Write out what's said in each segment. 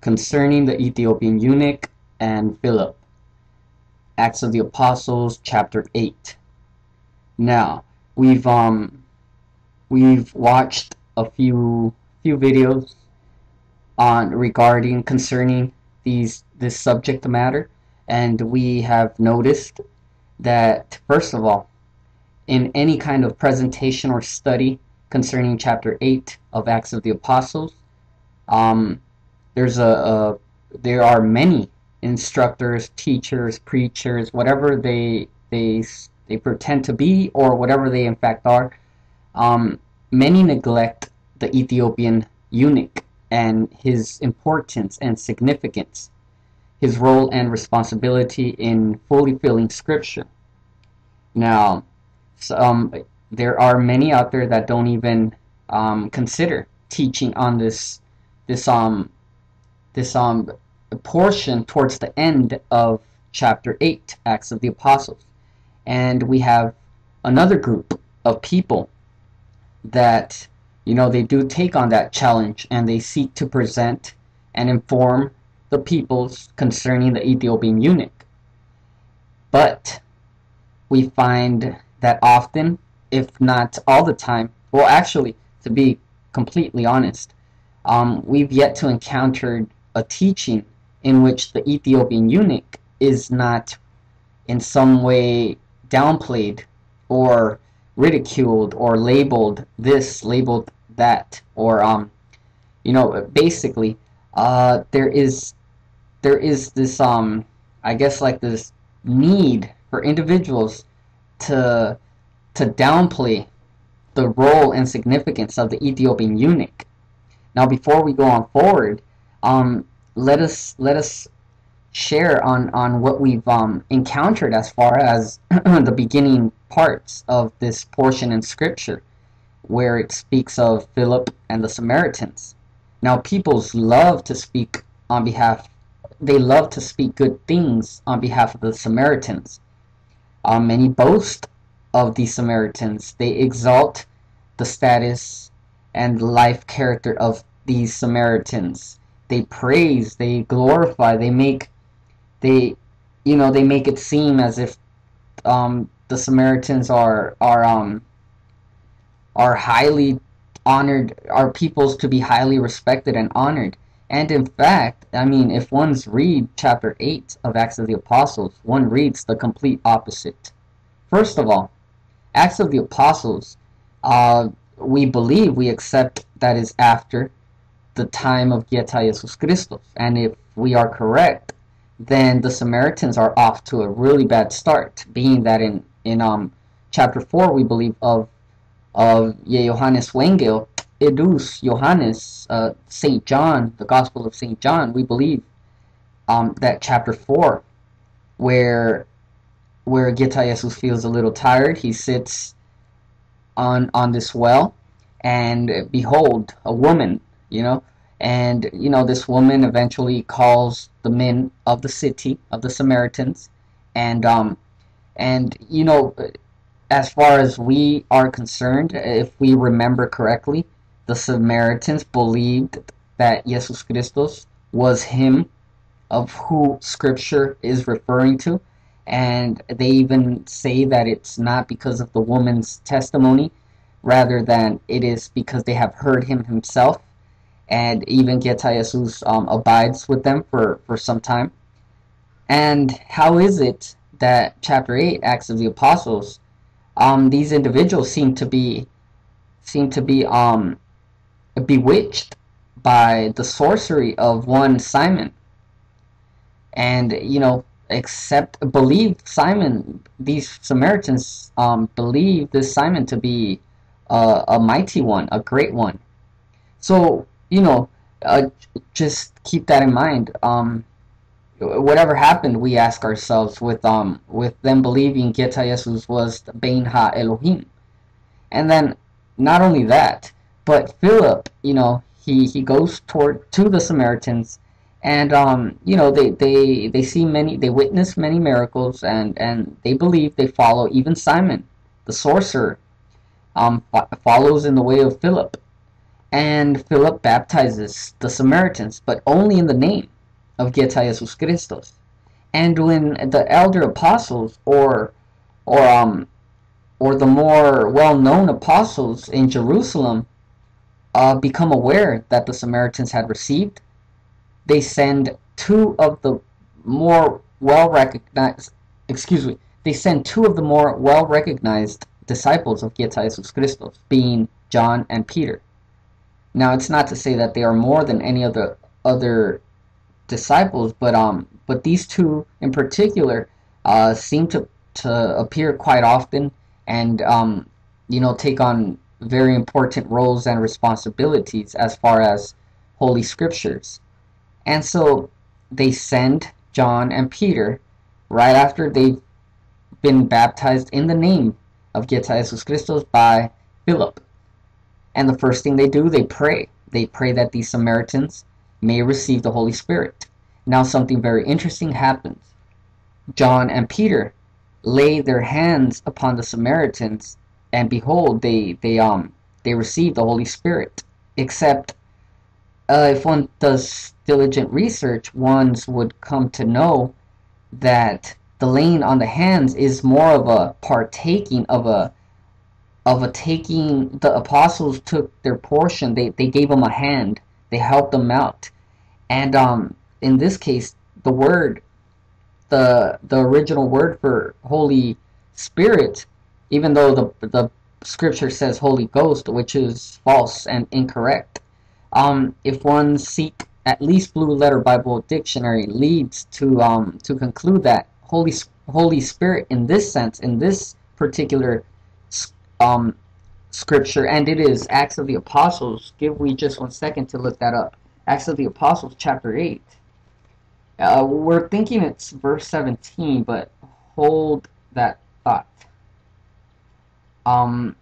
concerning the Ethiopian eunuch and Philip. Acts of the Apostles, chapter 8. Now, we've um we've watched a few few videos on regarding concerning these this subject matter and we have noticed that first of all in any kind of presentation or study concerning chapter 8 of Acts of the Apostles um, there's a, a there are many instructors, teachers, preachers, whatever they they they pretend to be or whatever they in fact are. Um, many neglect the Ethiopian eunuch and his importance and significance, his role and responsibility in fully filling Scripture. Now, um, there are many out there that don't even um, consider teaching on this this um this um portion towards the end of chapter 8 acts of the apostles. And we have another group of people that you know they do take on that challenge and they seek to present and inform the peoples concerning the Ethiopian eunuch. But we find that often if not all the time well actually to be completely honest um, we've yet to encounter a teaching in which the Ethiopian eunuch is not in some way downplayed or ridiculed or labeled this, labeled that, or um, you know, basically, uh, there is there is this um, I guess like this need for individuals to to downplay the role and significance of the Ethiopian eunuch. Now, before we go on forward, um, let us let us share on on what we've um, encountered as far as the beginning parts of this portion in Scripture, where it speaks of Philip and the Samaritans. Now, peoples love to speak on behalf. They love to speak good things on behalf of the Samaritans. Um, many boast of the Samaritans. They exalt the status and life character of these Samaritans. They praise, they glorify, they make, they, you know, they make it seem as if um, the Samaritans are are um are highly honored, are peoples to be highly respected and honored. And in fact, I mean, if one's read chapter 8 of Acts of the Apostles, one reads the complete opposite. First of all, Acts of the Apostles, uh, we believe, we accept that is after the time of Geta Jesus Christos. And if we are correct, then the Samaritans are off to a really bad start, being that in, in um, chapter 4, we believe, of, of Johannes Wengel, Edus, Johannes, uh, St. John, the Gospel of St. John, we believe um, that chapter 4, where where Geta Jesus feels a little tired, he sits on on this well and behold a woman you know? And you know this woman eventually calls the men of the city of the samaritans and um and you know as far as we are concerned if we remember correctly the samaritans believed that jesus christos was him of who scripture is referring to. And they even say that it's not because of the woman's testimony rather than it is because they have heard him himself, and even Geta Jesus um, abides with them for, for some time. And how is it that chapter 8, Acts of the Apostles, um, these individuals seem to be seem to be um, bewitched by the sorcery of one Simon. And, you know, accept, believe Simon, these Samaritans um, believe this Simon to be uh, a mighty one, a great one. So, you know, uh, just keep that in mind. Um, whatever happened, we ask ourselves with um with them believing Geta Jesus was Bain Ha Elohim, and then not only that, but Philip, you know, he he goes toward to the Samaritans, and um you know they they they see many they witness many miracles and and they believe they follow even Simon, the sorcerer, um, follows in the way of Philip. And Philip baptizes the Samaritans, but only in the name of Geta Jesus Christos. And when the elder apostles or or um or the more well-known apostles in Jerusalem uh, become aware that the Samaritans had received, they send two of the more well-recognized, excuse me, they send two of the more well-recognized disciples of Geta Jesus Christos, being John and Peter. Now, it's not to say that they are more than any other other disciples, but um, but these two in particular uh, seem to to appear quite often and um, you know take on very important roles and responsibilities as far as holy scriptures and so they send john and peter right after they've been baptized in the name of Geta Jesus Christos by Philip. And the first thing they do, they pray. They pray that these Samaritans may receive the Holy Spirit. Now something very interesting happens. John and Peter lay their hands upon the Samaritans, and behold, they they um they receive the Holy Spirit. Except, uh, if one does diligent research, ones would come to know that the laying on the hands is more of a partaking of a of a taking the apostles took their portion. They they gave them a hand. They helped them out. And um in this case the word the the original word for holy spirit even though the the scripture says holy ghost which is false and incorrect um if one seek at least blue letter bible dictionary leads to um to conclude that holy holy spirit in this sense in this particular um scripture and it is acts of the apostles give we just one second to look that up acts of the apostles chapter 8 uh, we're thinking it's verse 17, but hold that thought. Um,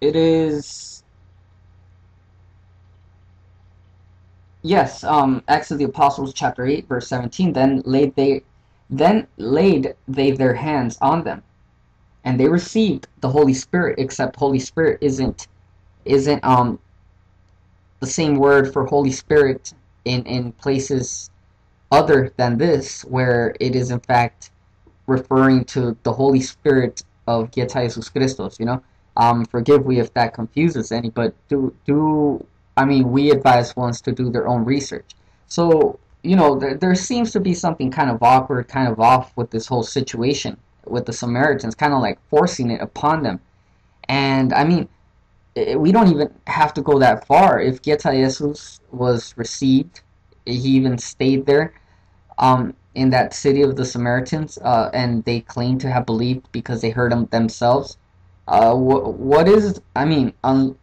it is yes. Um, Acts of the Apostles, chapter 8, verse 17. Then laid they, then laid they their hands on them, and they received the Holy Spirit. Except Holy Spirit isn't isn't um the same word for Holy Spirit in in places other than this, where it is in fact referring to the Holy Spirit of Geta Jesus Christos, you know? Um, forgive me if that confuses any, but do, do, I mean, we advise ones to do their own research. So, you know, there, there seems to be something kind of awkward, kind of off with this whole situation with the Samaritans, kind of like forcing it upon them. And, I mean, we don't even have to go that far. If Geta Jesus was received, he even stayed there, um, in that city of the Samaritans, uh, and they claim to have believed because they heard them themselves. Uh, wh- what is? I mean, um,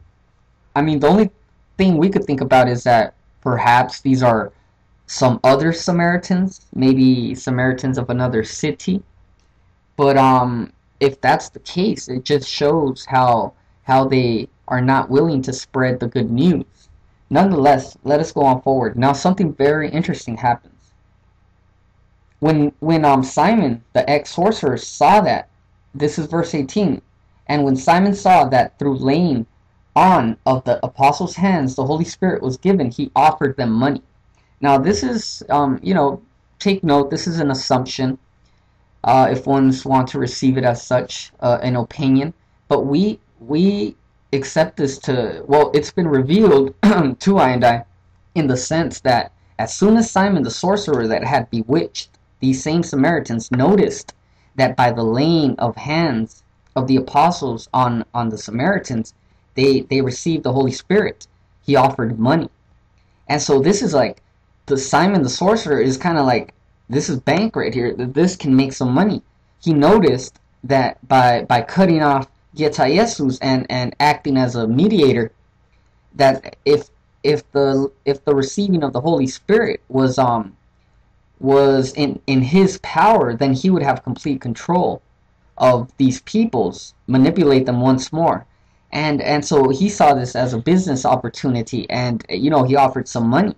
I mean, the only thing we could think about is that perhaps these are some other Samaritans, maybe Samaritans of another city. But um, if that's the case, it just shows how how they are not willing to spread the good news. Nonetheless, let us go on forward. Now, something very interesting happens when when um Simon the ex sorcerer saw that this is verse 18 and when Simon saw that through laying on of the apostles hands the Holy Spirit was given he offered them money now this is um you know take note this is an assumption uh, if ones want to receive it as such uh, an opinion but we we accept this to well it's been revealed to I and I in the sense that as soon as Simon the sorcerer that had bewitched these same Samaritans noticed that by the laying of hands of the apostles on, on the Samaritans, they, they received the Holy Spirit. He offered money. And so this is like, the Simon the sorcerer is kind of like, this is bank right here. that This can make some money. He noticed that by, by cutting off Geta Jesus and, and acting as a mediator, that if if the if the receiving of the Holy Spirit was um was in, in his power, then he would have complete control of these peoples, manipulate them once more. And and so he saw this as a business opportunity and you know, he offered some money.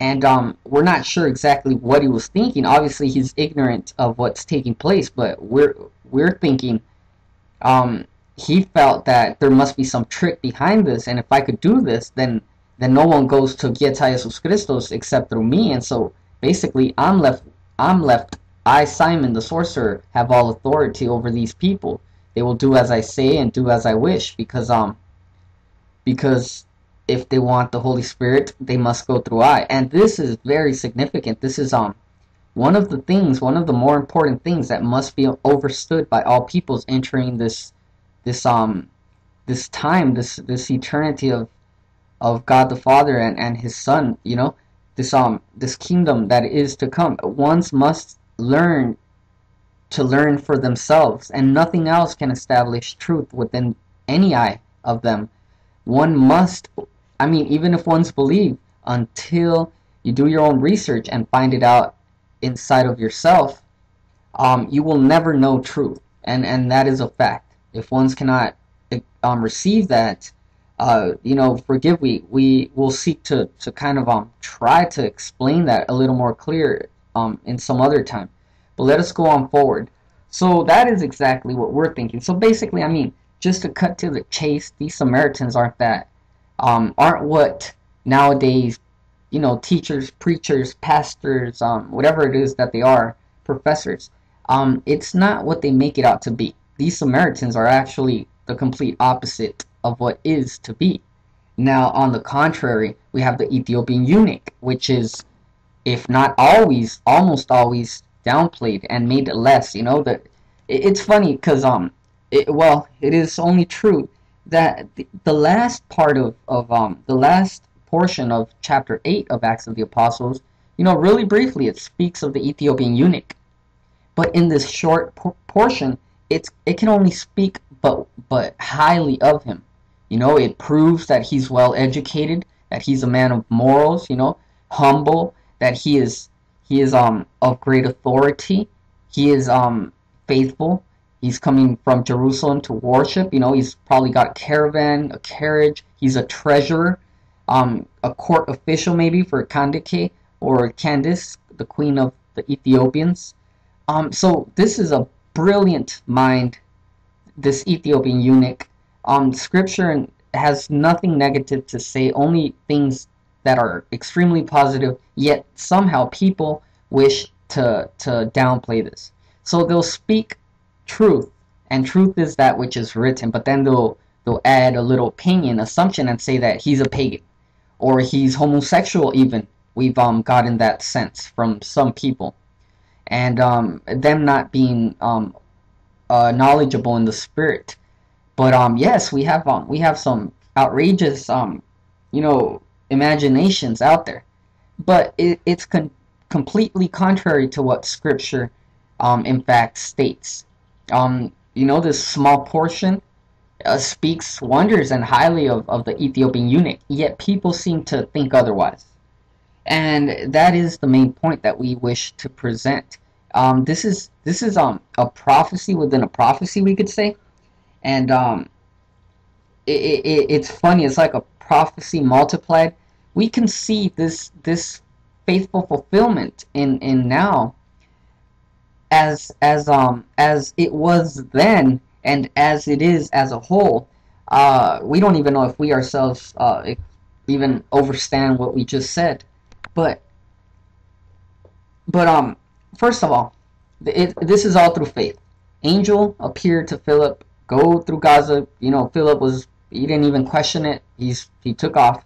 And um, we're not sure exactly what he was thinking. Obviously he's ignorant of what's taking place, but we're we're thinking um, he felt that there must be some trick behind this, and if I could do this, then then no one goes to Geta Jesus Christos except through me, and so basically I'm left I'm left I Simon the sorcerer have all authority over these people. They will do as I say and do as I wish because um because if they want the Holy Spirit, they must go through I. And this is very significant. This is um one of the things, one of the more important things that must be understood by all peoples entering this this um this time, this this eternity of of God the Father and, and his Son, you know, this um this kingdom that is to come. Ones must learn to learn for themselves, and nothing else can establish truth within any eye of them. One must I mean, even if one's believe, until you do your own research and find it out inside of yourself, um, you will never know truth, and and that is a fact. If ones cannot um, receive that, uh, you know, forgive we we will seek to to kind of um try to explain that a little more clear um in some other time. But let us go on forward. So that is exactly what we're thinking. So basically, I mean, just to cut to the chase, these Samaritans aren't that um, aren't what nowadays, you know, teachers, preachers, pastors, um, whatever it is that they are, professors. Um, it's not what they make it out to be. These Samaritans are actually the complete opposite of what is to be. Now, on the contrary, we have the Ethiopian eunuch, which is, if not always, almost always downplayed and made less. You know that it's funny because um, it, well, it is only true that the, last part of, of um the last portion of chapter 8 of Acts of the Apostles, you know, really briefly it speaks of the Ethiopian eunuch. But in this short por portion, it's it can only speak but but highly of him. You know, it proves that he's well educated, that he's a man of morals, you know, humble, that he is he is um of great authority, he is um faithful, He's coming from Jerusalem to worship. You know, he's probably got a caravan, a carriage. He's a treasurer, um, a court official maybe for Kandake or Candace, the queen of the Ethiopians. Um, so this is a brilliant mind, this Ethiopian eunuch. Um, scripture has nothing negative to say, only things that are extremely positive, yet somehow people wish to, to downplay this. So they'll speak truth, and truth is that which is written. But then they'll they'll add a little opinion, assumption, and say that he's a pagan, or he's homosexual. Even we've um gotten that sense from some people, and um them not being um uh, knowledgeable in the spirit. But um yes, we have um we have some outrageous um you know imaginations out there, but it, it's con completely contrary to what Scripture um in fact states um, you know, this small portion uh, speaks wonders and highly of, of the Ethiopian eunuch, yet people seem to think otherwise. And that is the main point that we wish to present. Um, this is this is um a prophecy within a prophecy, we could say, and um, it, it, it's funny. It's like a prophecy multiplied. We can see this this faithful fulfillment in in now as as um as it was then and as it is as a whole uh we don't even know if we ourselves uh even understand what we just said. But but um first of all it, this is all through faith. Angel appeared to philip go through gaza you know philip was he didn't even question it he's he took off.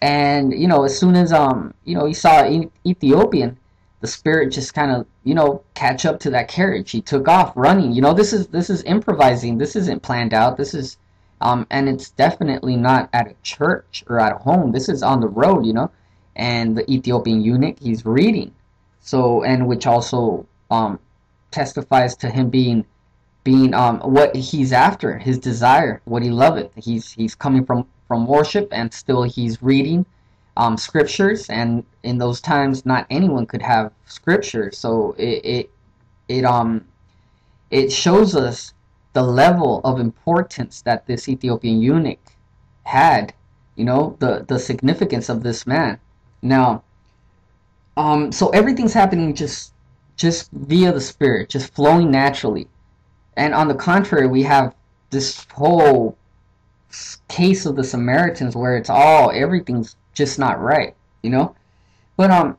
And you know as soon as um you know he saw an ethiopian the spirit just kind of you know catch up to that carriage. He took off running. You know this is this is improvising. This isn't planned out. This is um and it's definitely not at a church or at a home. This is on the road you know and the ethiopian eunuch he's reading. So and which also um testifies to him being being um what he's after his desire what he loveth. He's he's coming from from worship and still he's reading um, scriptures, and in those times, not anyone could have scriptures. So it it it um it shows us the level of importance that this Ethiopian eunuch had. You know the the significance of this man. Now, um, so everything's happening just just via the spirit, just flowing naturally. And on the contrary, we have this whole case of the Samaritans where it's all everything's just not right, you know. But um,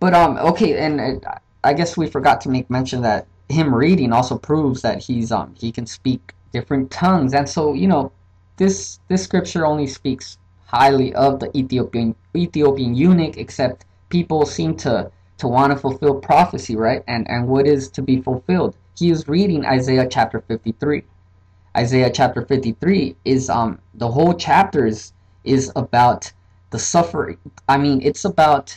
but um, okay, and uh, I guess we forgot to make mention that him reading also proves that he's um he can speak different tongues, and so you know this this scripture only speaks highly of the Ethiopian Ethiopian eunuch, except people seem to to want to fulfill prophecy, right? And and what is to be fulfilled? He is reading Isaiah chapter 53. Isaiah chapter 53 is um the whole chapter is, is about the suffering. I mean, it's about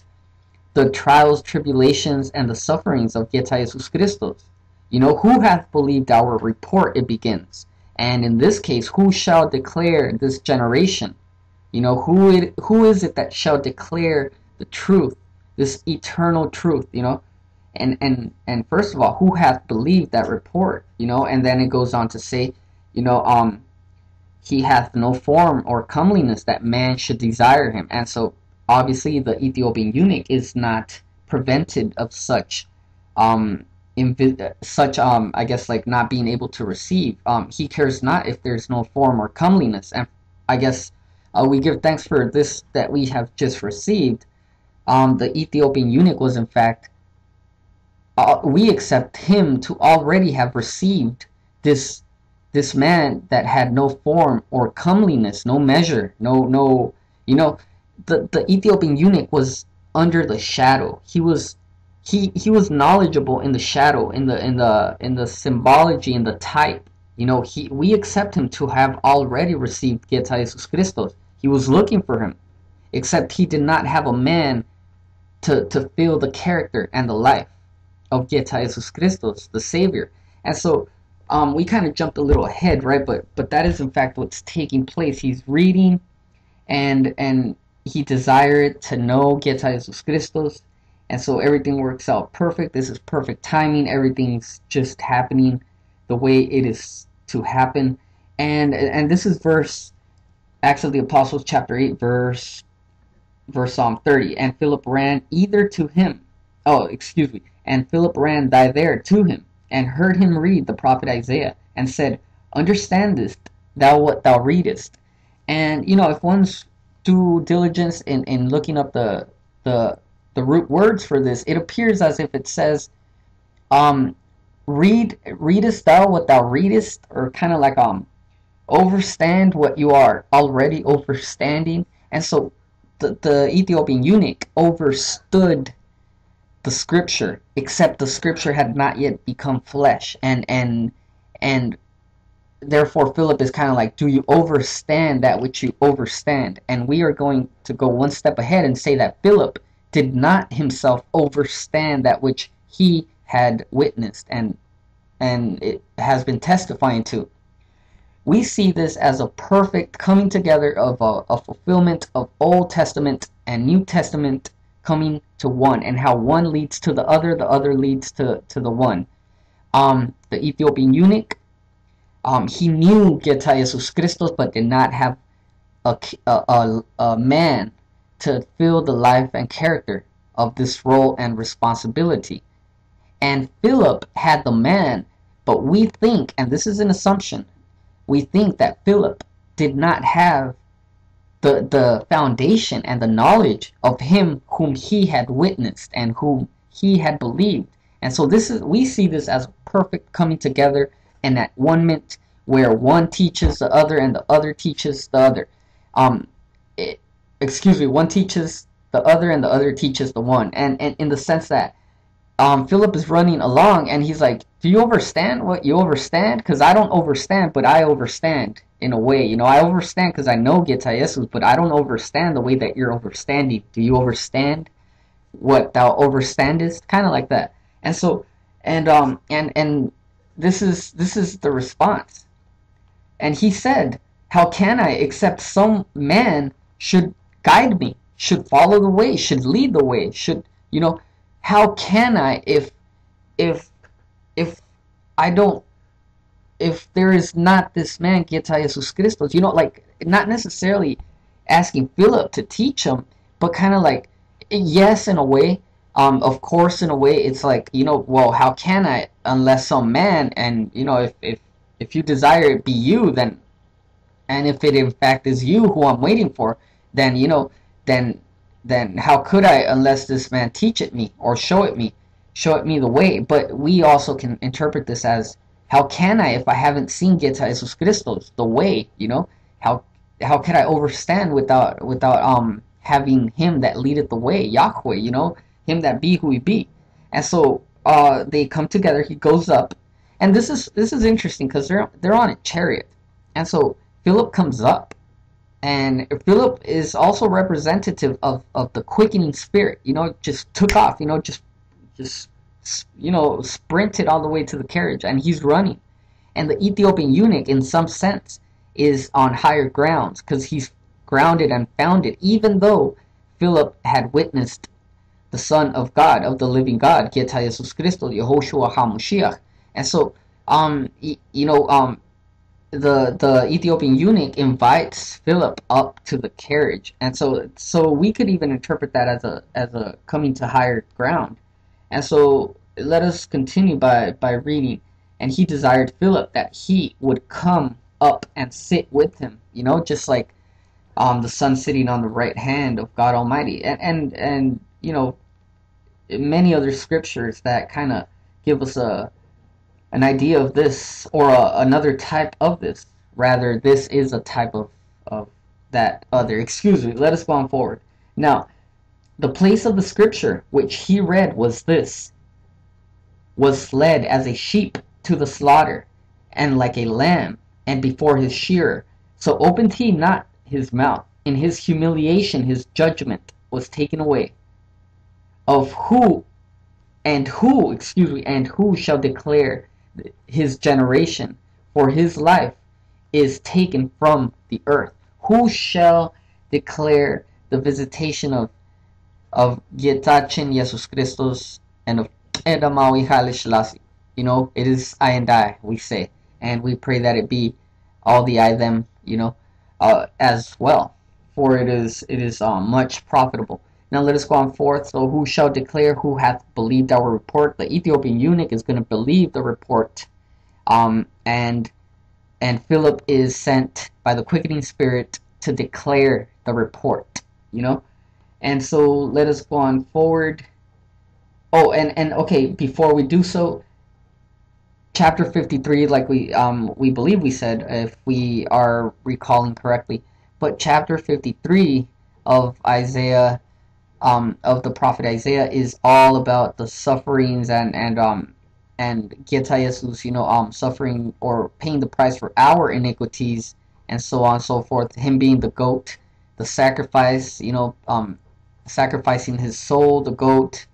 the trials, tribulations, and the sufferings of Geta Jesus Christos. You know, who hath believed our report? It begins. And in this case, who shall declare this generation? You know, who it, who is it that shall declare the truth, this eternal truth, you know? And and and first of all, who hath believed that report, you know? And then it goes on to say, you know, um, he hath no form or comeliness that man should desire him. And so, obviously, the Ethiopian eunuch is not prevented of such, um, such, um, I guess, like not being able to receive. Um, he cares not if there's no form or comeliness. And I guess uh, we give thanks for this that we have just received. Um, the Ethiopian eunuch was, in fact, uh, we accept him to already have received this this man that had no form or comeliness, no measure, no no you know, the, the Ethiopian eunuch was under the shadow. He was he he was knowledgeable in the shadow, in the in the in the symbology, in the type. You know, he we accept him to have already received Geta Jesus Christos. He was looking for him, except he did not have a man to to fill the character and the life of Geta Jesus Christos, the Savior. And so um, we kind of jumped a little ahead, right? But but that is in fact what's taking place. He's reading, and and he desired to know Geta Jesus Christos, and so everything works out perfect. This is perfect timing. Everything's just happening the way it is to happen, and and this is verse Acts of the Apostles chapter eight verse verse Psalm thirty. And Philip ran either to him. Oh, excuse me. And Philip ran thy there to him and heard him read the prophet Isaiah, and said, Understandest thou what thou readest? And you know, if one's due diligence in, in looking up the the the root words for this, it appears as if it says, um, read readest thou what thou readest, or kind of like um overstand what you are already overstanding. And so the, the Ethiopian eunuch overstood the scripture, except the scripture had not yet become flesh, and and and therefore Philip is kind of like, do you overstand that which you overstand? And we are going to go one step ahead and say that Philip did not himself overstand that which he had witnessed and and it has been testifying to. We see this as a perfect coming together of a, a fulfillment of Old Testament and New Testament coming to one and how one leads to the other, the other leads to, to the one. Um, the Ethiopian eunuch, um, he knew Geta Jesus Christos but did not have a, a, a man to fill the life and character of this role and responsibility. And Philip had the man, but we think, and this is an assumption, we think that Philip did not have the, the foundation and the knowledge of him whom he had witnessed and whom he had believed. And so this is we see this as perfect coming together and that one minute where one teaches the other and the other teaches the other. Um, it, excuse me, one teaches the other and the other teaches the one. And, and in the sense that um, Philip is running along and he's like, Do you understand what you understand? Because I don't understand, but I understand in a way. You know, I understand because I know Geta Jesus, but I don't understand the way that you're understanding. Do you understand what thou understandest? Kind of like that. And so, and um, and and this is this is the response. And he said, How can I except some man should guide me, should follow the way, should lead the way, should you know? How can I if if if I don't if there is not this man Geta Jesus Christos, you know, like not necessarily asking Philip to teach him, but kind of like yes, in a way. Um, of course, in a way, it's like you know, well, how can I unless some man and you know, if if if you desire it be you, then, and if it in fact is you who I'm waiting for, then you know, then, then how could I unless this man teach it me or show it me, show it me the way? But we also can interpret this as how can I if I haven't seen Geta Jesus Christos, the way, you know? How how can I overstand without without um having him that leadeth the way, Yahweh, you know, him that be who he be. And so uh they come together, he goes up. And this is this is interesting because they're they're on a chariot. And so Philip comes up and Philip is also representative of, of the quickening spirit, you know, just took off, you know, just just you know, sprinted all the way to the carriage and he's running. And the Ethiopian eunuch, in some sense, is on higher grounds because he's grounded and founded, even though Philip had witnessed the Son of God, of the living God, Jesus Christo, Yehoshua HaMashiach. And so, um, you know, um, the the Ethiopian eunuch invites Philip up to the carriage, and so so we could even interpret that as a as a coming to higher ground. And so let us continue by, by reading. And he desired Philip that he would come up and sit with him, you know, just like um, the son sitting on the right hand of God Almighty. And, and, and you know, many other scriptures that kind of give us a an idea of this or a, another type of this. Rather, this is a type of, of that other. Excuse me, let us go on forward. Now, the place of the scripture which he read was this was led as a sheep to the slaughter, and like a lamb, and before his shearer. So opened he not his mouth. In his humiliation his judgment was taken away. Of who and who, excuse me, and who shall declare his generation? For his life is taken from the earth. Who shall declare the visitation of of Getachin Jesus Christos and of Qedamawi Haile You know, it is I and I, we say. And we pray that it be all the I them, you know, uh, as well. For it is it is uh, much profitable. Now let us go on forth. So who shall declare who hath believed our report? The Ethiopian eunuch is going to believe the report. Um, and and Philip is sent by the quickening spirit to declare the report. You know? And so let us go on forward. Oh, and, and okay, before we do so, chapter 53, like we um we believe we said, if we are recalling correctly, but chapter 53 of Isaiah, um, of the prophet Isaiah is all about the sufferings and and um and Jesus, you know, um, suffering or paying the price for our iniquities and so on and so forth. Him being the goat, the sacrifice, you know, um, sacrificing his soul, the goat,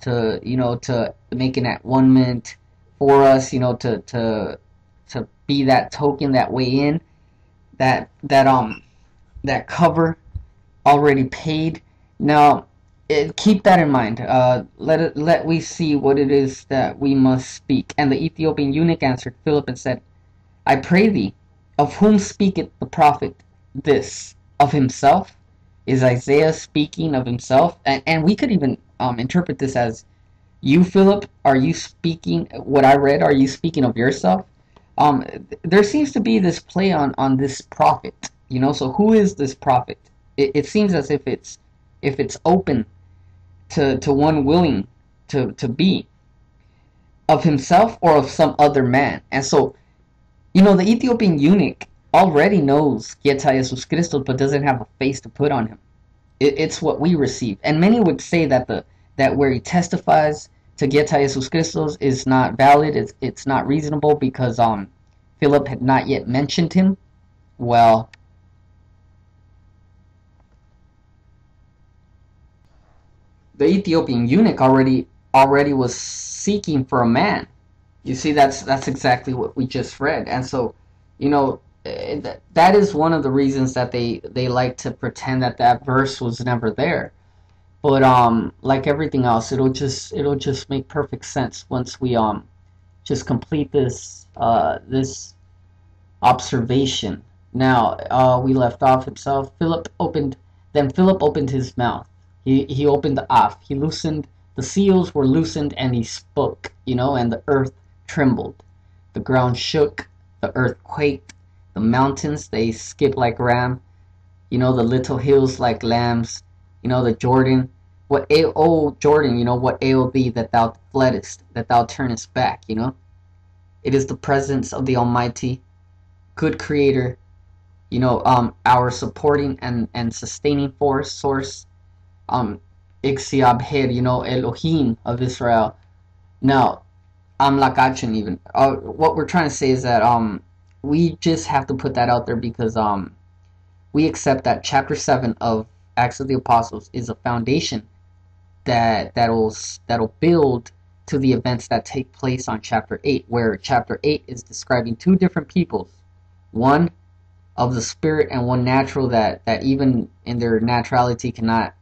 to you know to make an atonement for us, you know, to to to be that token, that way in, that that um that cover already paid. Now, it, keep that in mind. Uh, let it, let we see what it is that we must speak. And the Ethiopian eunuch answered Philip and said, I pray thee, of whom speaketh the prophet this? Of himself? Is Isaiah speaking of himself? And, and we could even um, interpret this as, you, Philip, are you speaking, what I read, are you speaking of yourself? Um, there seems to be this play on, on this prophet, you know, so who is this prophet? It, it seems as if it's, if it's open to, to one willing to, to be of himself or of some other man. And so, you know, the Ethiopian eunuch already knows Geta Jesus Christos, but doesn't have a face to put on him. It, it's what we receive. And many would say that the that where he testifies to Geta Jesus Christos is not valid, it's, it's not reasonable because um Philip had not yet mentioned him. Well, the Ethiopian eunuch already already was seeking for a man. You see, that's that's exactly what we just read, and so, you know, Eh, that is one of the reasons that they they like to pretend that that verse was never there. But um like everything else it'll just it'll just make perfect sense once we um just complete this uh this observation. Now uh we left off himself. Philip opened then philip opened his mouth he he opened the off he loosened the seals were loosened and he spoke you know and the earth trembled the ground shook the earth quaked, the mountains they skipped like ram, you know the little hills like lambs, you know the Jordan. What a oh Jordan, you know what ail thee that thou fleddest, that thou turnest back, you know. It is the presence of the Almighty, good Creator, you know, um, our supporting and and sustaining force source, um, Egziabher, you know, Elohim of Israel. Now, Amlakachin even. Uh, what we're trying to say is that um, we just have to put that out there because um, we accept that chapter seven of Acts of the Apostles is a foundation that that'll that'll build to the events that take place on chapter 8 where chapter 8 is describing two different peoples one of the spirit and one natural that that even in their naturality cannot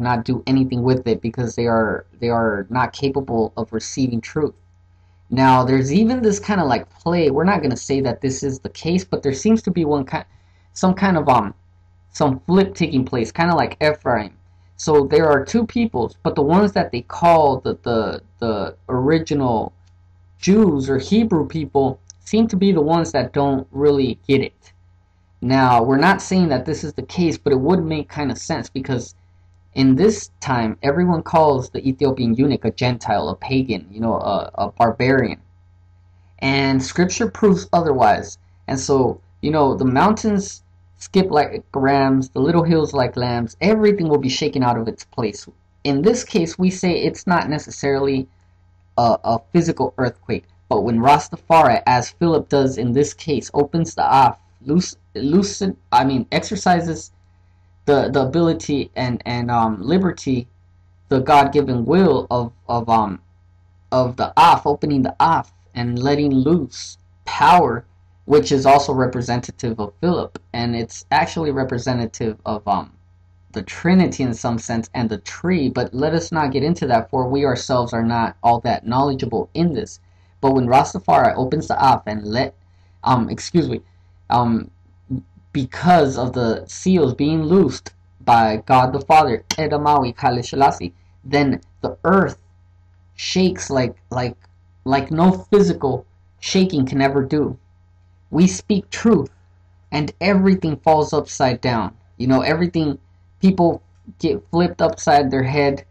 cannot do anything with it because they are they are not capable of receiving truth now there's even this kind of like play we're not going to say that this is the case but there seems to be one kind some kind of um some flip taking place kind of like Ephraim so there are two peoples, but the ones that they call the, the, the original Jews or Hebrew people seem to be the ones that don't really get it. Now, we're not saying that this is the case, but it would make kind of sense because in this time, everyone calls the Ethiopian eunuch a Gentile, a pagan, you know, a, a barbarian. And scripture proves otherwise. And so, you know, the mountains skip like rams, the little hills like lambs, everything will be shaken out of its place. In this case, we say it's not necessarily a, a physical earthquake, but when Rastafari, as Philip does in this case, opens the off, loose, lucid, I mean, exercises the, the ability and, and um, liberty, the God-given will of, of, um, of the off, opening the off and letting loose power which is also representative of Philip, and it's actually representative of um, the Trinity in some sense and the tree. But let us not get into that, for we ourselves are not all that knowledgeable in this. But when Rastafari opens the off and let, um, excuse me, um, because of the seals being loosed by God the Father, Qedamawi Haile then the earth shakes like like like no physical shaking can ever do we speak truth and everything falls upside down. You know, everything, people get flipped upside their head.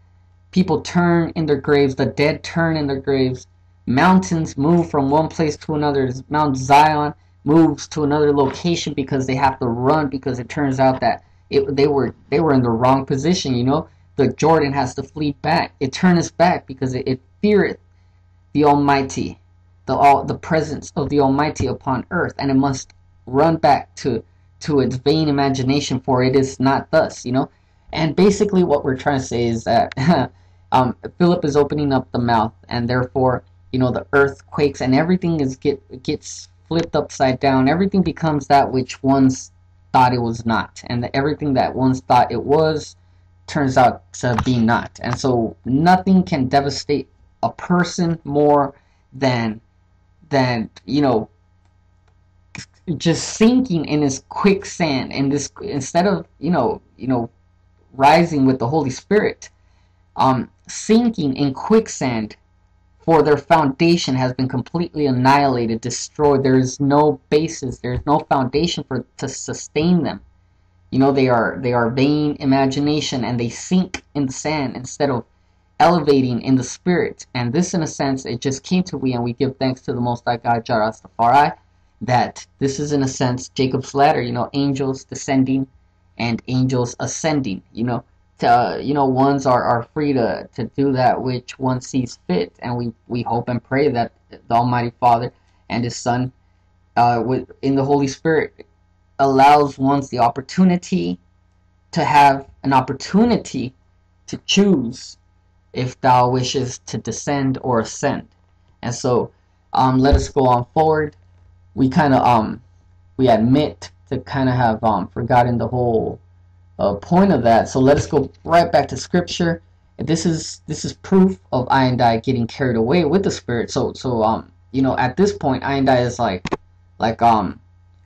People turn in their graves. The dead turn in their graves. Mountains move from one place to another. Mount Zion moves to another location because they have to run because it turns out that it, they were they were in the wrong position. You know, the Jordan has to flee back. It turns back because it, it feareth the Almighty the all the presence of the Almighty upon earth, and it must run back to to its vain imagination, for it is not thus, you know. And basically, what we're trying to say is that um, Philip is opening up the mouth, and therefore, you know, the earth quakes, and everything is get gets flipped upside down. Everything becomes that which once thought it was not, and everything that once thought it was turns out to be not. And so, nothing can devastate a person more than than you know just sinking in this quicksand and this instead of you know you know rising with the Holy Spirit, um, sinking in quicksand for their foundation has been completely annihilated, destroyed. There is no basis. There is no foundation for to sustain them. You know they are they are vain imagination and they sink in the sand instead of elevating in the spirit. And this, in a sense, it just came to we, and we give thanks to the Most High God, Jarastafari, that this is, in a sense, Jacob's ladder, you know, angels descending and angels ascending, you know. To, you know, ones are, are free to, to do that which one sees fit, and we, we hope and pray that the Almighty Father and His Son, uh, with, in the Holy Spirit, allows ones the opportunity to have an opportunity to choose if thou wishes to descend or ascend. And so um, let us go on forward. We kind of um, we admit to kind of have um, forgotten the whole uh, point of that. So let us go right back to scripture. This is this is proof of I and I getting carried away with the spirit. So so um you know at this point I and I is like like um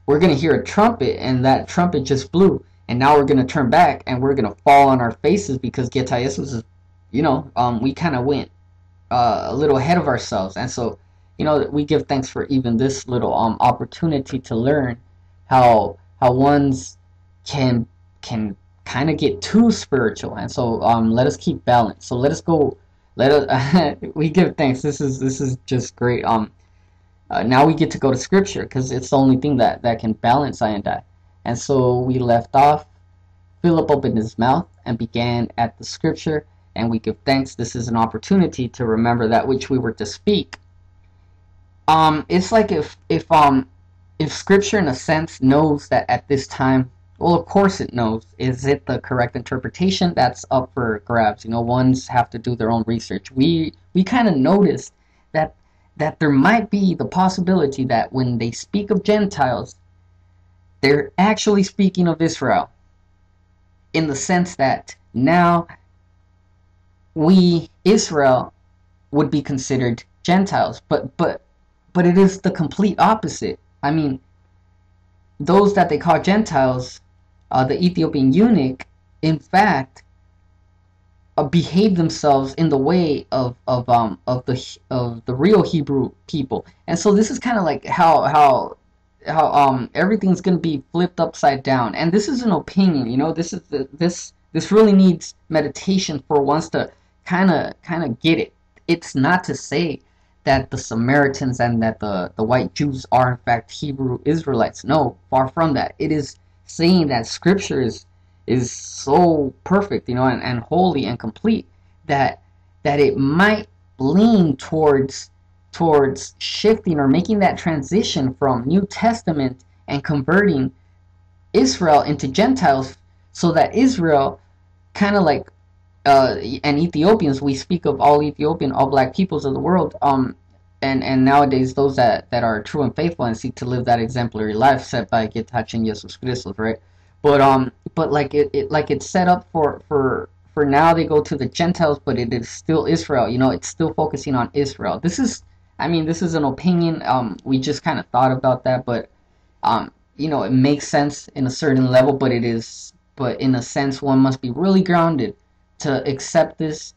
we're gonna hear a trumpet and that trumpet just blew and now we're gonna turn back and we're gonna fall on our faces because Getayesus is you know, um, we kind of went uh, a little ahead of ourselves. And so, you know we give thanks for even this little um opportunity to learn how how one's can can kind of get too spiritual and so um let us keep balance. So let us go let us we give thanks. This is this is just great. Um uh, now we get to go to scripture because it's the only thing that that can balance I and I. And so we left off Philip opened his mouth and began at the scripture and we give thanks. This is an opportunity to remember that which we were to speak. Um it's like if if um if scripture in a sense knows that at this time well of course it knows. Is it the correct interpretation? That's up for grabs. You know ones have to do their own research. We we kind of noticed that that there might be the possibility that when they speak of gentiles they're actually speaking of israel. In the sense that now we israel would be considered gentiles. But but but it is the complete opposite. I mean, those that they call Gentiles, uh, the Ethiopian eunuch, in fact, uh, behave themselves in the way of of um of the of the real Hebrew people, and so this is kind of like how how how um everything's gonna be flipped upside down, and this is an opinion, you know. This is the, this this really needs meditation for once to kind of kind of get it. It's not to say that the Samaritans and that the, the white Jews are in fact Hebrew Israelites. No, far from that. It is saying that scripture is is so perfect, you know, and, and holy and complete that that it might lean towards towards shifting or making that transition from New Testament and converting Israel into Gentiles so that Israel kind of like uh, and Ethiopians, we speak of all Ethiopian, all black peoples of the world. Um, and and nowadays those that that are true and faithful and seek to live that exemplary life set by Getachen Jesus right? But um, but like it, it like it's set up for for for now they go to the Gentiles, but it is still Israel. You know, it's still focusing on Israel. This is, I mean, this is an opinion. Um, we just kind of thought about that, but um, you know, it makes sense in a certain level, but it is, but in a sense, one must be really grounded to accept this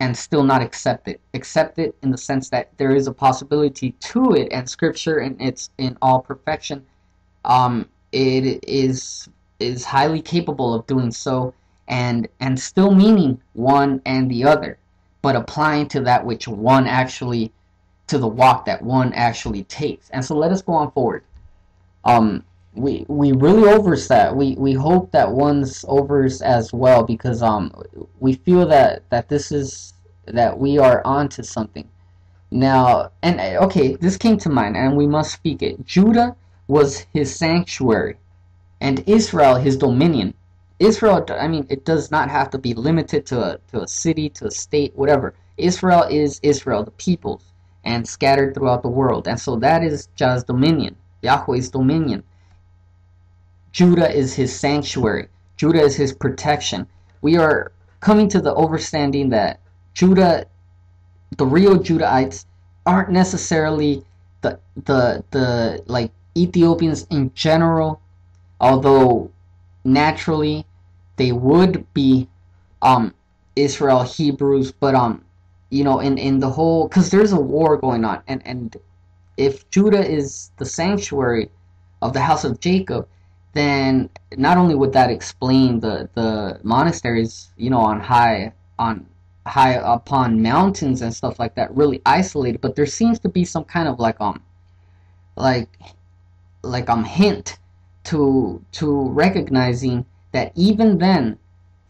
and still not accept it. Accept it in the sense that there is a possibility to it, and Scripture and its in all perfection, um, it is is highly capable of doing so, and and still meaning one and the other, but applying to that which one actually, to the walk that one actually takes. And so let us go on forward. Um, we we really overs that. We we hope that one's overs as well because um we feel that that this is that we are onto something. Now and okay, this came to mind and we must speak it. Judah was his sanctuary and Israel his dominion. Israel I mean it does not have to be limited to a to a city, to a state, whatever. Israel is Israel, the peoples, and scattered throughout the world. And so that is Jah's dominion, Yahweh's dominion. Judah is his sanctuary. Judah is his protection. We are coming to the understanding that Judah, the real Judahites, aren't necessarily the the the like Ethiopians in general, although naturally they would be um Israel Hebrews, but um you know in in the whole because there's a war going on and and if Judah is the sanctuary of the house of Jacob, then not only would that explain the the monasteries, you know, on high on high upon mountains and stuff like that, really isolated, but there seems to be some kind of like um like like um hint to to recognizing that even then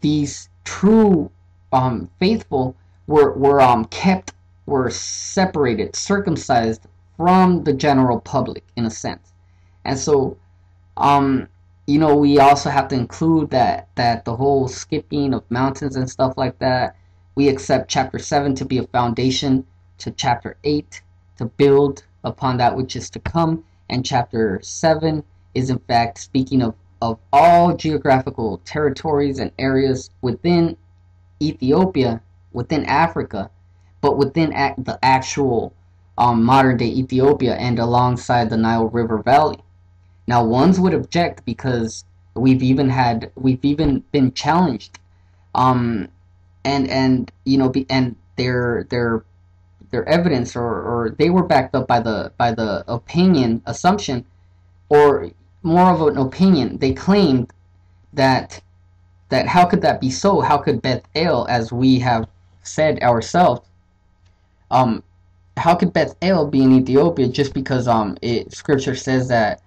these true um faithful were were um kept were separated circumcised from the general public in a sense. And so um you know, we also have to include that that the whole skipping of mountains and stuff like that. We accept chapter seven to be a foundation to chapter eight to build upon that which is to come, and chapter seven is in fact speaking of of all geographical territories and areas within Ethiopia, within Africa, but within the actual um, modern day Ethiopia and alongside the Nile River Valley. Now, ones would object because we've even had we've even been challenged, um, and and you know, be, and their their their evidence or, or they were backed up by the by the opinion assumption or more of an opinion. They claimed that that how could that be so? How could Beth El as we have said ourselves um how could Beth El be in Ethiopia just because um it scripture says that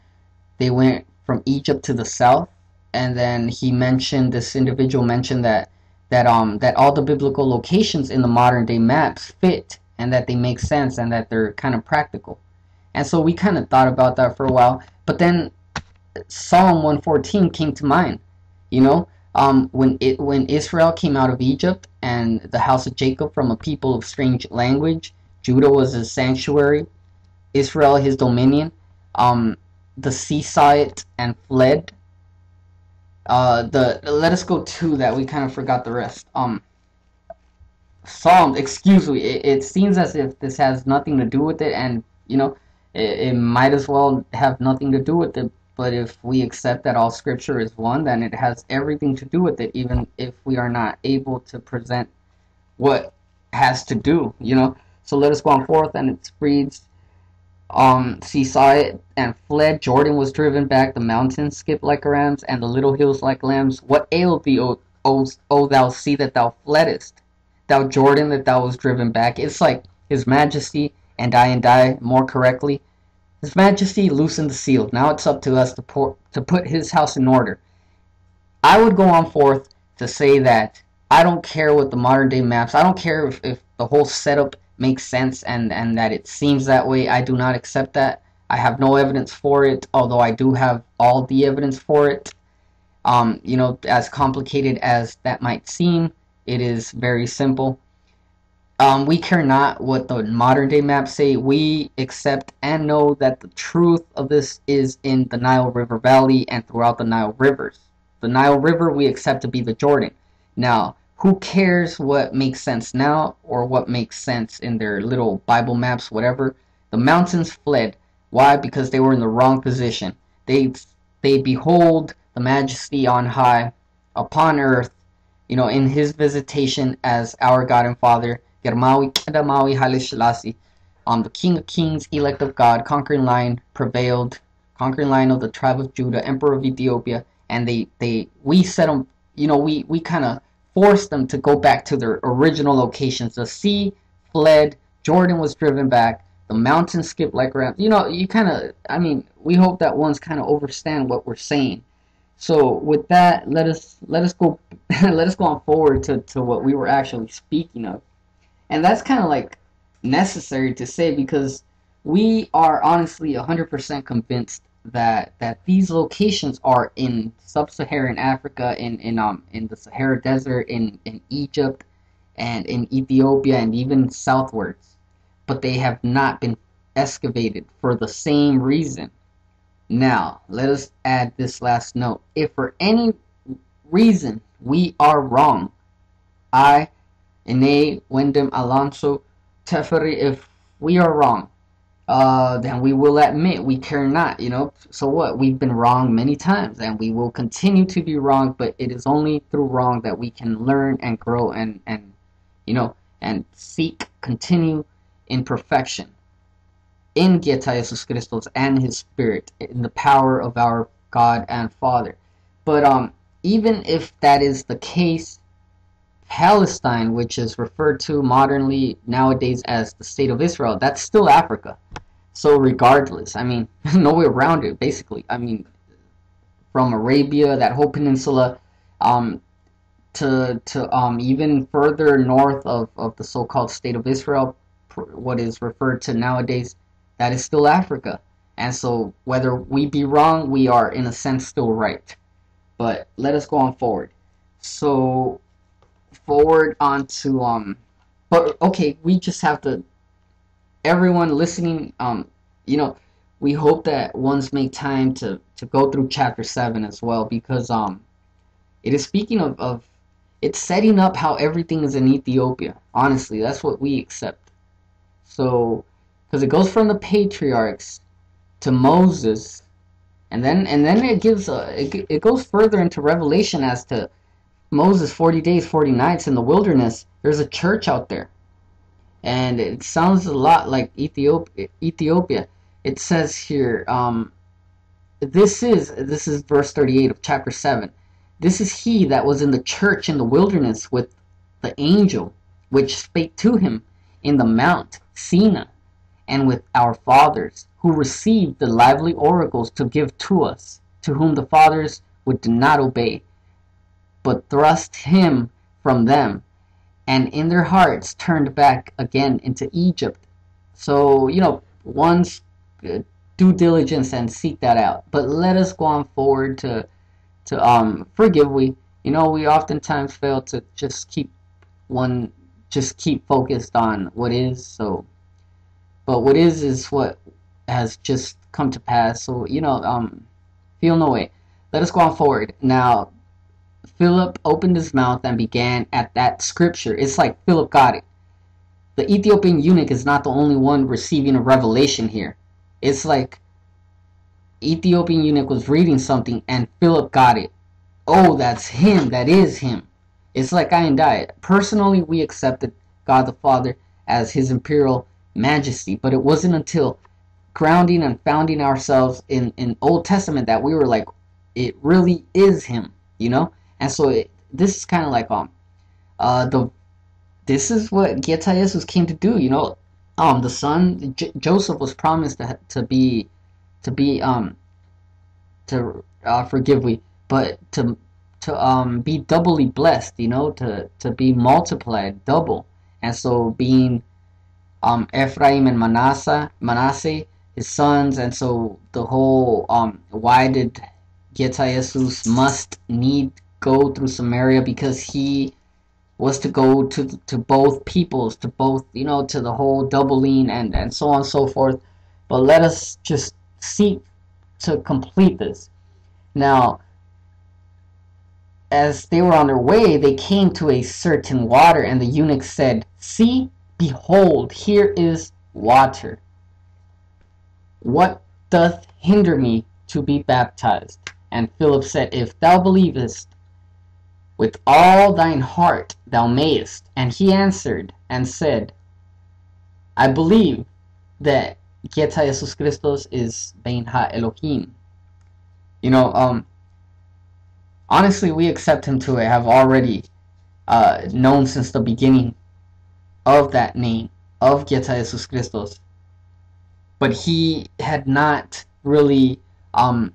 they went from Egypt to the south and then he mentioned this individual mentioned that that um that all the biblical locations in the modern day maps fit and that they make sense and that they're kind of practical. And so we kind of thought about that for a while, but then Psalm 114 came to mind. You know, um, when it when Israel came out of Egypt and the house of Jacob from a people of strange language, Judah was his sanctuary, Israel his dominion. Um, the seaside and fled. Uh, the let us go to that we kind of forgot the rest. Um, Psalms, excuse me. It, it seems as if this has nothing to do with it, and you know, it, it might as well have nothing to do with it. But if we accept that all Scripture is one, then it has everything to do with it, even if we are not able to present what has to do. You know. So let us go on forth, and it reads um, sea saw it and fled. Jordan was driven back. The mountains skipped like rams, and the little hills like lambs. What ailed thee, O, o, o thou sea that thou fleddest? Thou Jordan that thou was driven back. It's like His Majesty and I and I more correctly. His Majesty loosened the seal. Now it's up to us to, pour, to put His house in order. I would go on forth to say that I don't care what the modern day maps. I don't care if, if the whole setup makes sense and, and that it seems that way. I do not accept that. I have no evidence for it, although I do have all the evidence for it. Um, you know, as complicated as that might seem, it is very simple. Um, we care not what the modern day maps say. We accept and know that the truth of this is in the Nile River Valley and throughout the Nile rivers. The Nile River we accept to be the Jordan. Now, who cares what makes sense now or what makes sense in their little Bible maps, whatever. The mountains fled. Why? Because they were in the wrong position. They they behold the majesty on high upon earth, you know, in his visitation as our God and Father, um, the King of Kings, elect of God, conquering lion, prevailed, conquering lion of the tribe of Judah, emperor of Ethiopia, and they, they we set them, you know, we, we kind of forced them to go back to their original locations. The sea fled, Jordan was driven back, the mountains skipped like rams. You know, you kind of, I mean, we hope that ones kind of understand what we're saying. So with that, let us let us go let us go on forward to, to what we were actually speaking of. And that's kind of like necessary to say because we are honestly 100% convinced that that these locations are in sub-Saharan Africa, in in um in the Sahara Desert, in in Egypt, and in Ethiopia, and even southwards, but they have not been excavated for the same reason. Now, let us add this last note. If for any reason we are wrong, I, Ine, Wyndham, Alonso, Teferi, if we are wrong, uh, then we will admit we care not, you know. So what? We've been wrong many times and we will continue to be wrong, but it is only through wrong that we can learn and grow and, and you know, and seek, continue in perfection. In Geta Jesus Christos and His Spirit, in the power of our God and Father. But um, even if that is the case, Palestine, which is referred to modernly nowadays as the State of Israel, that's still Africa. So regardless, I mean, no way around it, basically. I mean, from Arabia, that whole peninsula, um, to to um, even further north of, of the so-called State of Israel, what is referred to nowadays, that is still Africa. And so whether we be wrong, we are in a sense still right. But let us go on forward. So forward onto um but okay we just have to everyone listening um you know we hope that ones make time to to go through chapter 7 as well because um it is speaking of, of it's setting up how everything is in Ethiopia. Honestly that's what we accept. So because it goes from the patriarchs to Moses and then and then it gives a it, it goes further into revelation as to Moses 40 days, 40 nights in the wilderness, there's a church out there. and it sounds a lot like Ethiopia. Ethiopia. It says here, um, this is this is verse 38 of chapter 7. This is he that was in the church in the wilderness with the angel which spake to him in the mount Sina, and with our fathers, who received the lively oracles to give to us, to whom the fathers would not obey, but thrust him from them, and in their hearts turned back again into Egypt. So, you know, one's uh, due diligence and seek that out. But let us go on forward to to um forgive we. You know, we oftentimes fail to just keep one just keep focused on what is so but what is is what has just come to pass so you know um feel no way let us go on forward now philip opened his mouth and began at that scripture. It's like philip got it. The ethiopian eunuch is not the only one receiving a revelation here. It's like ethiopian eunuch was reading something and philip got it. Oh that's him. That is him. It's like I and I. Personally, we accepted God the Father as His imperial majesty, but it wasn't until grounding and founding ourselves in in Old Testament that we were like, it really is Him, you know. And so it, this is kind of like um, uh, the this is what Jesus came to do, you know. Um, the son J- Joseph was promised to to be to be um to uh, forgive we, but to to um be doubly blessed, you know, to to be multiplied double. And so being um Ephraim and Manasseh, Manasseh, his sons, and so the whole um why did Getayesus must need go through Samaria because he was to go to to both peoples, to both you know, to the whole doubling and and so on and so forth. But let us just seek to complete this. Now, as they were on their way, they came to a certain water, and the eunuch said, See, behold, here is water. What doth hinder me to be baptized? And Philip said, If thou believest with all thine heart, thou mayest. And he answered and said, I believe that Geta Jesus Christos is Ben Ha Elohim. You know, um, honestly, we accept him to have already uh, known since the beginning of that name, of Geta Jesus Christos. But he had not really um,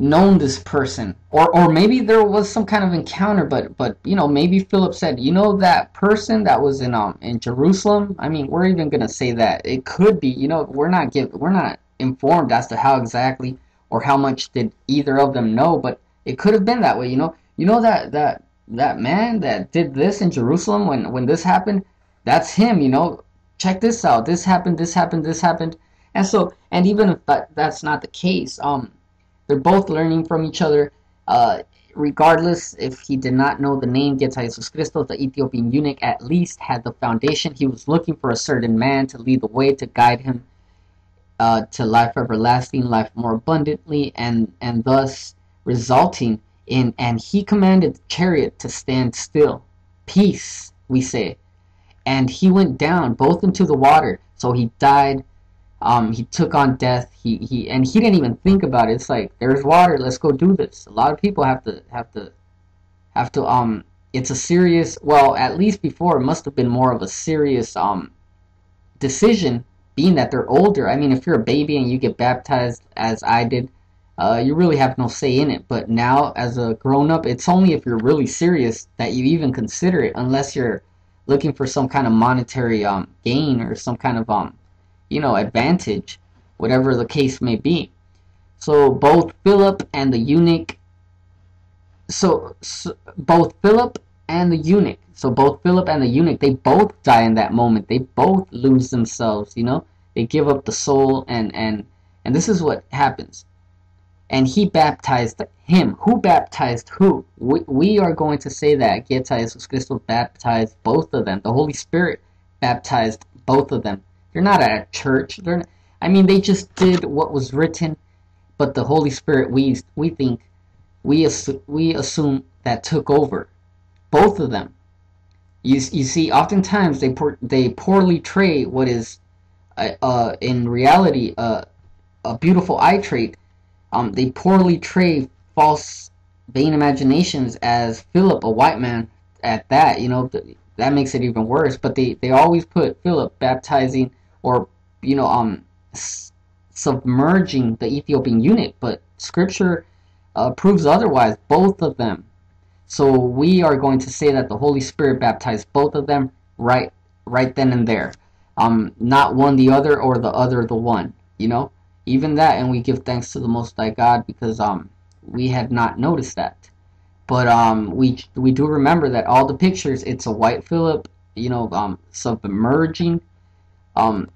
known this person. Or, or maybe there was some kind of encounter, but, but you know, maybe Philip said, you know, that person that was in um in Jerusalem. I mean, we're even gonna say that it could be. You know, we're not give, we're not informed as to how exactly or how much did either of them know, but it could have been that way, you know. You know that that that man that did this in Jerusalem when when this happened, that's him, you know. Check this out. This happened, this happened, this happened. And so, and even if that, that's not the case, um, they're both learning from each other. Uh, regardless if he did not know the name Geta Jesus Christos, the Ethiopian eunuch at least had the foundation. He was looking for a certain man to lead the way, to guide him uh, to life everlasting, life more abundantly, and and thus resulting in, and he commanded the chariot to stand still. Peace, we say. And he went down both into the water. So he died. Um, he took on death. He, he and he didn't even think about it. It's like there's water. Let's go do this. A lot of people have to have to have to um. It's a serious. Well, at least before it must have been more of a serious um decision, being that they're older. I mean, if you're a baby and you get baptized as I did, uh, you really have no say in it. But now, as a grown up, it's only if you're really serious that you even consider it, unless you're looking for some kind of monetary um, gain or some kind of um, you know, advantage, whatever the case may be. So both Philip and the eunuch. So, so both Philip and the eunuch. So both Philip and the eunuch, they both die in that moment. They both lose themselves. You know, they give up the soul, and and and this is what happens and he baptized him. Who baptized who? We, we are going to say that Jesus Christos baptized both of them. The Holy Spirit baptized both of them. They're not at a church. They're not, I mean, they just did what was written, but the Holy Spirit, we we think, we assume, we assume that took over, both of them. You, you see, oftentimes they por- they poorly portray what is, uh, uh, in reality, uh, a beautiful eye trait. Um, they poorly portray false, vain imaginations as Philip, a white man, at that. You know, th- that makes it even worse. But they they always put Philip baptizing or you know um submerging the Ethiopian eunuch, but Scripture uh, proves otherwise. Both of them so we are going to say that the Holy Spirit baptized both of them right right then and there. Um, not one the other or the other the one. You know, even that, and we give thanks to the Most High God because um we had not noticed that. But um we we do remember that all the pictures it's a white Philip, you know, um submerging um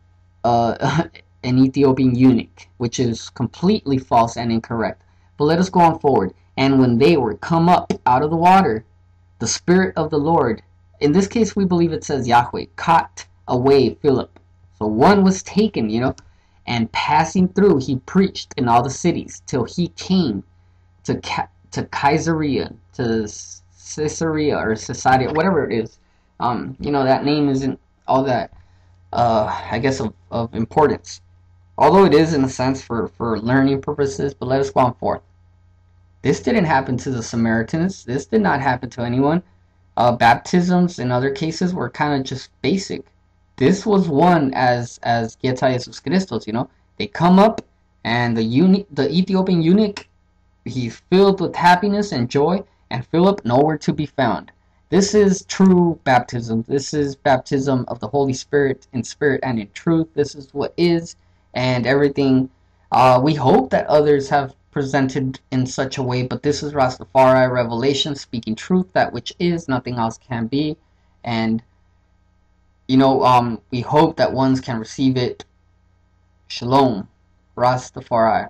uh an Ethiopian eunuch, which is completely false and incorrect. But let us go on forward. And when they were come up out of the water, the Spirit of the Lord, in this case we believe it says Yahweh, caught away Philip. So one was taken, you know, and passing through he preached in all the cities till he came to to Caesarea, to Caesarea or Caesarea, whatever it is. Um, you know, that name isn't all that, uh, I guess, of, of importance. Although it is in a sense for, for learning purposes, but let us go on forth. This didn't happen to the Samaritans. This did not happen to anyone. Uh, baptisms in other cases were kind of just basic. This was one as as Geta Jesus Christos, you know. They come up and the uni- the Ethiopian eunuch, he's filled with happiness and joy, and Philip nowhere to be found. This is true baptism. This is baptism of the Holy Spirit in spirit and in truth. This is what is, and everything. Uh, we hope that others have presented in such a way, but this is Rastafari revelation, speaking truth, that which is, nothing else can be, and you know, um, we hope that ones can receive it. Shalom, Rastafari.